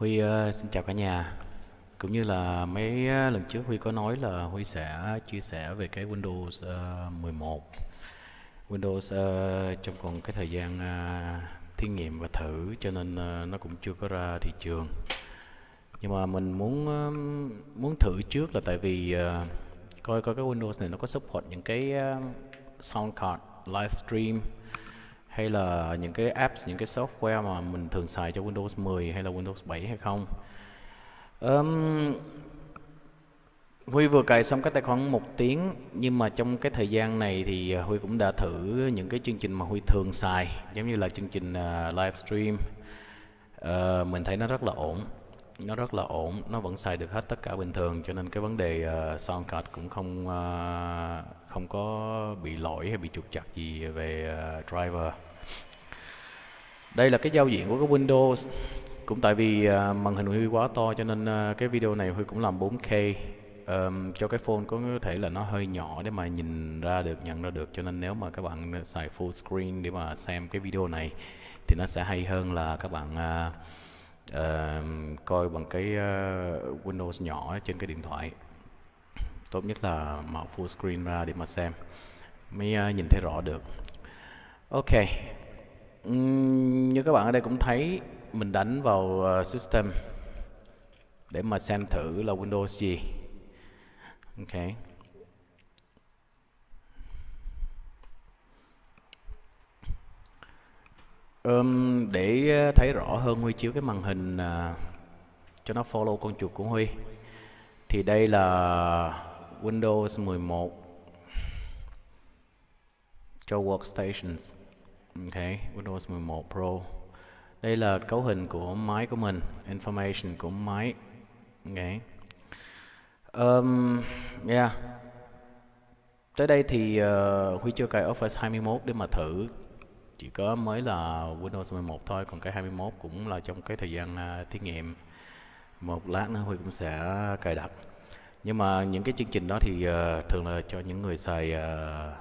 Huy uh, xin chào cả nhà. Cũng như là mấy ờ, lần trước Huy có nói là Huy sẽ chia sẻ về cái Windows ờ, uh, 11. Windows uh, trong còn cái thời gian uh, thí nghiệm và thử cho nên uh, nó cũng chưa có ra thị trường. Nhưng mà mình muốn uh, muốn thử trước là tại vì uh, coi coi cái Windows này nó có support những cái uh, sound card Live Stream hay là những cái apps, những cái software mà mình thường xài cho Windows 10 hay là Windows 7 hay không. Um, Huy vừa cài xong cái tài khoản một tiếng nhưng mà trong cái thời gian này thì à, Huy cũng đã thử những cái chương trình mà Huy thường xài giống như là chương trình à, uh, livestream uh, ờ, mình thấy nó rất là ổn nó rất là ổn nó vẫn xài được hết tất cả bình thường cho nên cái vấn đề uh, sound card cũng không uh, không có bị lỗi hay bị trục trặc gì về uh, driver. Đây là cái giao diện của cái Windows. Cũng tại vì uh, màn hình Huy quá to cho nên uh, cái video này Huy cũng làm 4K um, cho cái phone có thể là nó hơi nhỏ để mà nhìn ra được nhận ra được. Cho nên nếu mà các bạn xài full screen để mà xem cái video này thì nó sẽ hay hơn là các bạn uh, uh, coi bằng cái uh, Windows nhỏ trên cái điện thoại tốt nhất là mở full screen ra để mà xem. Mới uh, nhìn thấy rõ được. Ok. Uhm, như các bạn ở đây cũng thấy mình đánh vào uh, system để mà xem thử là Windows gì. Ok. Um, để ờ, thấy rõ hơn Huy chiếu cái màn hình uh, cho nó follow con chuột của Huy thì đây là Windows 11 cho workstations. Ok Windows 11 Pro. Đây là cấu hình của máy của mình information của máy. Ok um, yeah. Tới đây thì uh, Huy chưa cài Office 21 để mà thử. Chỉ có mới là Windows 11 thôi còn cái 21 cũng là trong cái thời gian uh, thí nghiệm. Một lát nữa Huy cũng sẽ cài đặt nhưng mà những cái chương trình đó thì uh, thường là cho những người xài uh,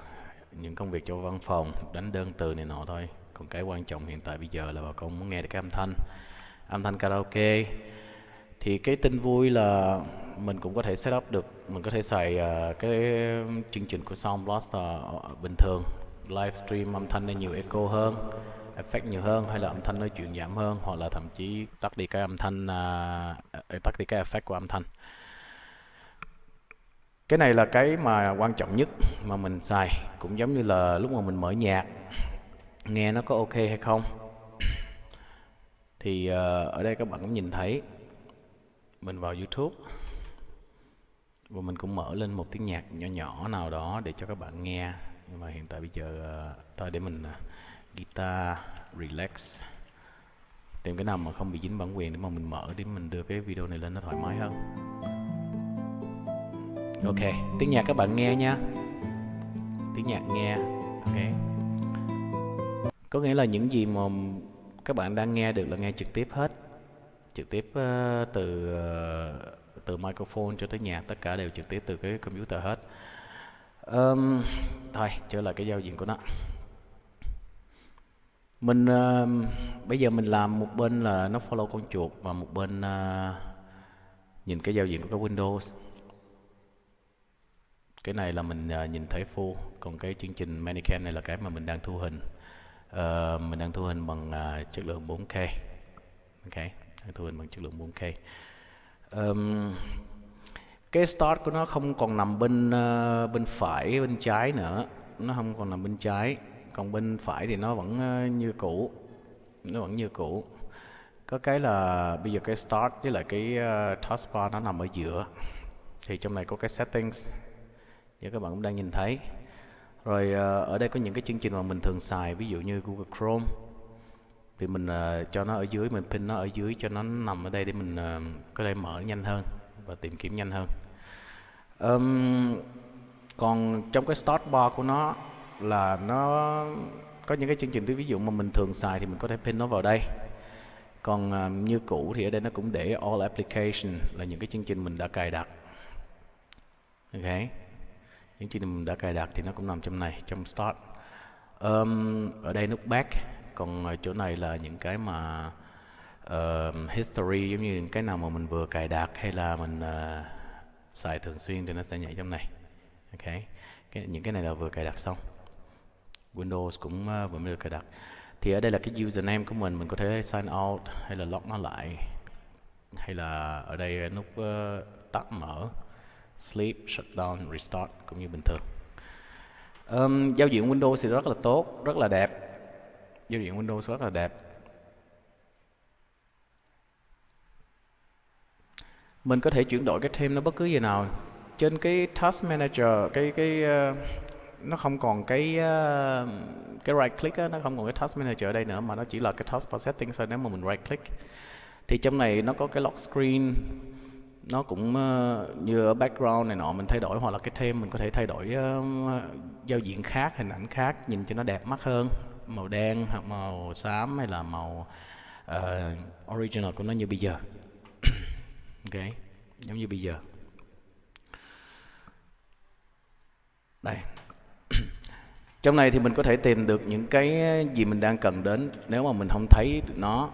những công việc cho văn phòng đánh đơn từ này nọ thôi. Còn cái quan trọng hiện tại bây giờ là bà con muốn nghe được cái âm thanh. Âm thanh karaoke. Thì cái tin vui là mình cũng có thể setup được mình có thể xài uh, cái chương trình của Sound Blaster bình thường. Livestream âm thanh nó nhiều echo hơn effect nhiều hơn hay là âm thanh nói chuyện giảm hơn hoặc là thậm chí tắt đi cái âm thanh uh, tắt đi cái effect của âm thanh cái này là cái mà quan trọng nhất mà mình xài cũng giống như là lúc mà mình mở nhạc nghe nó có ok hay không. Thì uh, ở đây các bạn cũng nhìn thấy mình vào YouTube và mình cũng mở lên một tiếng nhạc nhỏ nhỏ nào đó để cho các bạn nghe. Nhưng mà hiện tại bây giờ uh, thôi để mình uh, guitar relax tìm cái nào mà không bị dính bản quyền để mà mình mở để mình đưa cái video này lên nó thoải mái hơn ok tiếng nhạc các bạn nghe nha. Tiếng nhạc nghe ok. Có nghĩa là những gì mà các bạn đang nghe được là nghe trực tiếp hết. Trực tiếp uh, từ uh, từ microphone cho tới nhạc tất cả đều trực tiếp từ cái computer hết. Um, thôi trở lại cái giao diện của nó. Mình uh, bây giờ mình làm một bên là nó follow con chuột và một bên uh, nhìn cái giao diện của cái Windows cái này là mình uh, nhìn thấy full. Còn cái chương trình Manicam này là cái mà mình đang thu hình. Uh, mình đang thu hình bằng uh, chất lượng 4K ok đang thu hình bằng chất lượng 4K um, cái start của nó không còn nằm bên uh, bên phải bên trái nữa. Nó không còn nằm bên trái. Còn bên phải thì nó vẫn uh, như cũ. Nó vẫn như cũ. Có cái là bây giờ cái start với lại cái uh, taskbar nó nằm ở giữa. Thì trong này có cái settings như các bạn cũng đang nhìn thấy. Rồi ờ, ở đây có những cái chương trình mà mình thường xài ví dụ như Google Chrome. Thì mình uh, cho nó ở dưới mình pin nó ở dưới cho nó nằm ở đây để mình uh, có thể mở nhanh hơn và tìm kiếm nhanh hơn. Um, còn trong cái start bar của nó là nó có những cái chương trình ví dụ mà mình thường xài thì mình có thể pin nó vào đây. Còn uh, như cũ thì ở đây nó cũng để all application là những cái chương trình mình đã cài đặt. Ok những chương trình mình đã cài đặt thì nó cũng nằm trong này trong start um, ở đây nút back còn ở chỗ này là những cái mà uh, history giống như cái nào mà mình vừa cài đặt hay là mình uh, xài thường xuyên thì nó sẽ nhảy trong này. Ok cái, những cái này là vừa cài đặt xong. Windows cũng uh, vừa mới được cài đặt. Thì ở đây là cái username của mình mình có thể sign out hay là lock nó lại hay là ở đây nút uh, tắt mở sleep shutdown restart cũng như bình thường. Um, giao diện Windows thì rất là tốt rất là đẹp. Giao diện Windows rất là đẹp. Mình có thể chuyển đổi cái theme nó bất cứ gì nào. Trên cái task manager cái cái uh, nó không còn cái uh, cái right click á, nó không còn cái task manager ở đây nữa mà nó chỉ là cái task setting thôi nếu mà mình right click. Thì trong này nó có cái lock screen nó cũng ờ, như ở background này nọ mình thay đổi hoặc là cái thêm mình có thể thay đổi ờ, giao diện khác hình ảnh khác nhìn cho nó đẹp mắt hơn. Màu đen hoặc màu xám hay là màu uh, original của nó như bây giờ. Ok giống như bây giờ. Đây. Trong này thì mình có thể tìm được những cái gì mình đang cần đến. Nếu mà mình không thấy nó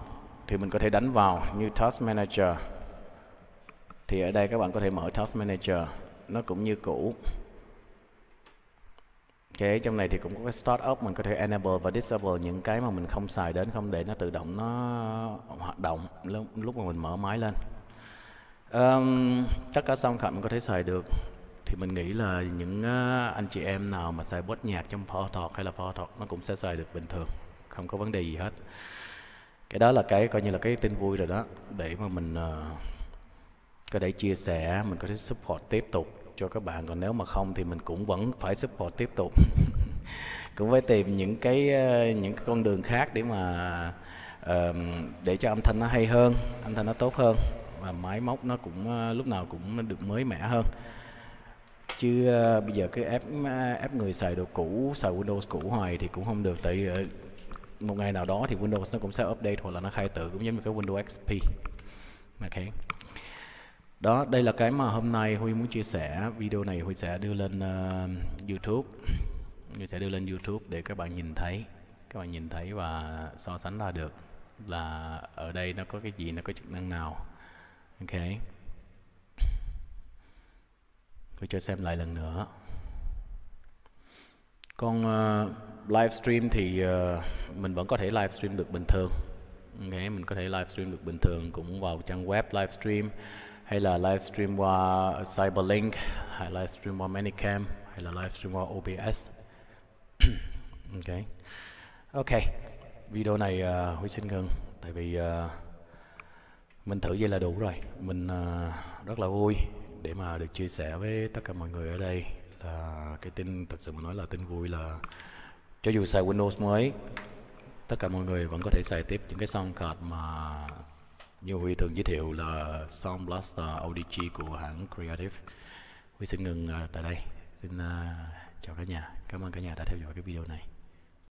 thì mình có thể đánh vào như task manager thì ở đây các bạn có thể mở task manager. Nó cũng như cũ. Ok, trong này thì cũng có cái start up mình có thể enable và disable những cái mà mình không xài đến không để nó tự động nó hoạt động lúc, lúc mà mình mở máy lên. Um, tất cả xong mình có thể xài được. Thì mình nghĩ là những uh, anh chị em nào mà xài bot nhạc trong PowerTalk hay là PowerTalk nó cũng sẽ xài được bình thường không có vấn đề gì hết. Cái đó là cái coi như là cái tin vui rồi đó. Để mà mình uh, có thể chia sẻ mình có thể support tiếp tục cho các bạn. Còn nếu mà không thì mình cũng vẫn phải support tiếp tục. Cũng phải tìm những cái ờ, những cái con đường khác để mà uh, để cho âm thanh nó hay hơn âm thanh nó tốt hơn. Và máy móc nó cũng uh, lúc nào cũng được mới mẻ hơn. Chứ uh, bây giờ cái ép ép người xài đồ cũ xài Windows cũ hoài thì cũng không được. Tại uh, một ngày nào đó thì Windows nó cũng sẽ update hoặc là nó khai tử cũng giống như cái Windows XP ok đó đây là cái mà hôm nay Huy muốn chia sẻ. Video này Huy sẽ đưa lên uh, YouTube. Huy sẽ đưa lên YouTube để các bạn nhìn thấy. Các bạn nhìn thấy và so sánh ra được là ở đây nó có cái gì nó có chức năng nào. Ok. Tôi cho xem lại lần nữa. Còn uh, ờ, livestream thì uh, mình vẫn có thể livestream được bình thường. Ok mình có thể livestream được bình thường cũng vào trang web livestream hay là livestream qua Cyberlink hay livestream qua Manicam hay là livestream qua OBS ok. Ok video này uh, Huy xin ngừng tại vì uh, mình thử vậy là đủ rồi. Mình uh, rất là vui để mà được chia sẻ với tất cả mọi người ở đây là cái tin thật sự mà nói là tin vui là cho dù xài Windows mới tất cả mọi người vẫn có thể xài tiếp những cái sound card mà như Huy thường giới thiệu là Sound Blaster ODG của hãng Creative. Huy xin ngừng à, tại đây. Xin à, chào cả nhà. Cảm ơn cả nhà đã theo dõi cái video này.